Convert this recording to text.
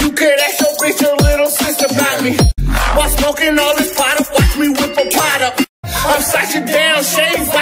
You can't ask your bitch your little sister about me. While smoking all this pot watch me whip a pot up. I'm such a damn shame.